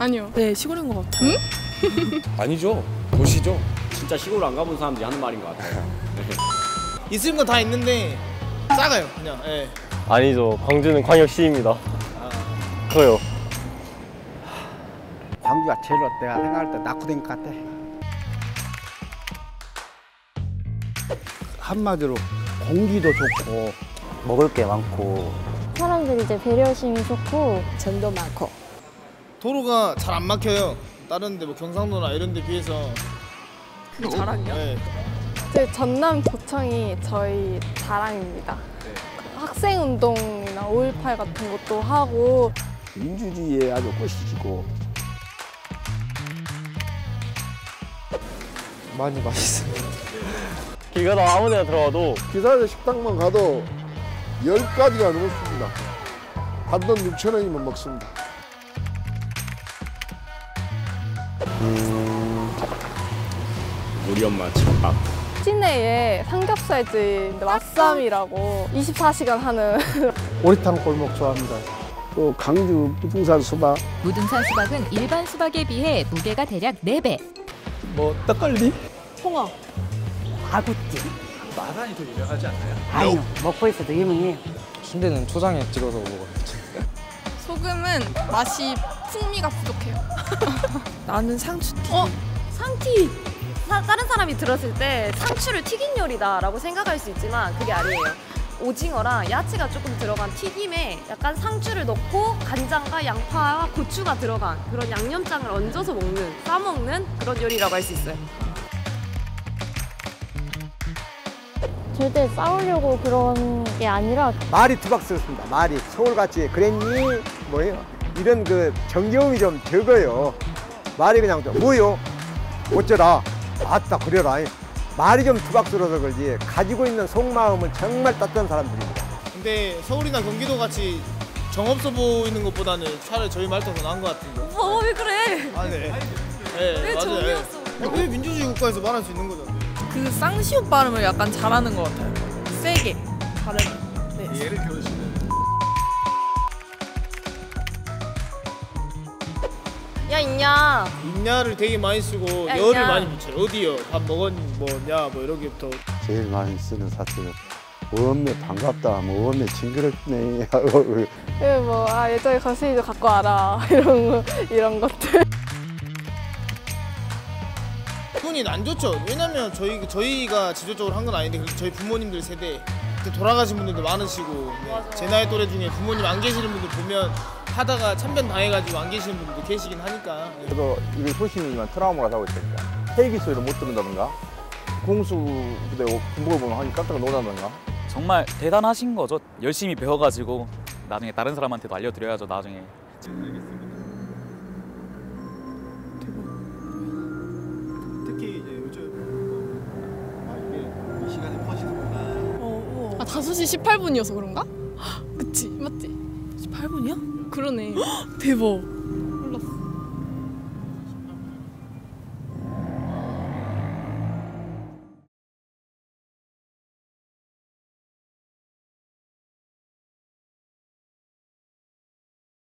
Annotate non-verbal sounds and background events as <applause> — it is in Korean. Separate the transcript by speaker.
Speaker 1: 아니요.
Speaker 2: 네, 시골인 것 같아요. <laughs>
Speaker 3: 아니죠. 도시죠.
Speaker 4: 진짜 시골 안 가본 사람들이 하는 말인 것 같아요. <laughs>
Speaker 5: 있을 건다 있는데 작아요 그냥 예.
Speaker 6: 아니죠. 광주는 광역시입니다. 커요.
Speaker 7: 광주가 제일 내가 생각할 때 낙후된 것 같아. 한마디로 공기도 좋고
Speaker 6: 먹을 게 많고
Speaker 8: 사람들이 이제 배려심이 좋고
Speaker 2: 전도 많고.
Speaker 5: 도로가 잘 안 막혀요 다른 데 뭐 경상도나 이런 데 비해서
Speaker 2: 그 자랑이요?
Speaker 5: 예.
Speaker 1: 제 전남 도청이 저희 자랑입니다. 학생 운동이나 5.18 같은 것도 하고
Speaker 7: 민주주의에 아주 꽃이지고
Speaker 3: 많이 맛있어요.
Speaker 6: 길 가다 아무 데나 들어가도
Speaker 9: 기사의 식당만 가도 열 가지가 넘습니다. 한돈 6천 원이면 먹습니다.
Speaker 4: 우리 엄마 집밥.
Speaker 1: 시내에 삼겹살집 맛쌈이라고 24시간 하는 <laughs>
Speaker 7: 오리탕 골목 좋아합니다. 또 강주 부동산 수박
Speaker 10: 무등산 수박은 일반 수박에 비해 무게가 대략 4배.
Speaker 5: 뭐 떡갈비?
Speaker 2: 홍어.
Speaker 7: 아유 먹고있어도 유명해요.
Speaker 3: 순대는 초장에 찍어서 먹어요.
Speaker 1: 소금은 맛이 풍미가 부족해요. <laughs>
Speaker 2: 나는 상추 튀김.
Speaker 1: 어?
Speaker 11: 상티 사- 다른 사람이 들었을 때 상추를 튀긴 요리다라고 생각할 수 있지만 그게 아니에요. 오징어랑 야채가 조금 들어간 튀김에 약간 상추를 넣고 간장과 양파와 고추가 들어간 그런 양념장을 얹어서 먹는 싸먹는 그런 요리라고 할 수 있어요.
Speaker 8: 절대 싸우려고 그런 게 아니라
Speaker 7: 말이 투박스럽습니다. 말이 서울같이 그랬니 뭐예요? 이런 그 정겨움이 좀 적어요. 말이 그냥 좀 뭐요? 어쩌라? 아따 그래라. 말이 좀 투박스러워서 그러지 가지고 있는 속마음은 정말 따뜻한 사람들입니다.
Speaker 5: 근데 서울이나 경기도 같이 정없어 보이는 것보다는 차라리 저희 말투가 더 나은 것 같은데
Speaker 11: 오빠 어, 왜 그래?
Speaker 5: 아 네. 예,
Speaker 11: 왜
Speaker 5: 맞아요.
Speaker 11: 정이었어?
Speaker 5: 예. 왜 민주주의 국가에서 말할 수 있는 거죠?
Speaker 2: 그 쌍시옷 발음을 약간 잘하는 것 같아요. 세게 발음. 네.
Speaker 5: 예를 들어주시면
Speaker 11: 야 있냐?
Speaker 5: 인야를 되게 많이 쓰고
Speaker 11: 야,
Speaker 5: 열을
Speaker 11: 인야.
Speaker 5: 많이 붙여요. 어디요? 밥 먹었니? 뭐냐? 뭐 이렇게부터
Speaker 9: 제일 많이 쓰는 사투는 어메 반갑다, 뭐 어메 징그럽네.
Speaker 1: 그 뭐, 아, 예전에 거시기도 갖고 와라. <laughs> 이런, 거, 이런 것들.
Speaker 5: 기분이 안 좋죠. 왜냐면 저희 저희가 직접적으로 한 건 아닌데 저희 부모님들 세대 그때 돌아가신 분들도 많으시고 네. 제 나이 또래 중에 부모님 안 계시는 분들 보면 하다가 참변 당해가지고 안 계시는 분들도 계시긴 하니까 네.
Speaker 6: 저도 이게 소심이지만 트라우마가 사고 있으니까 헬기 소리를 못 듣는다든가 공수 부대 군복을 보면 하기 깜짝 놀란다든가
Speaker 12: 정말 대단하신 거죠. 열심히 배워가지고 나중에 다른 사람한테도 알려드려야죠. 나중에.
Speaker 5: 특히
Speaker 1: 아, 5시 18분이어서 그런가? <gasps> 그치, 맞지?
Speaker 2: 18분이요?
Speaker 1: 그러네. <gasps>
Speaker 2: 대박.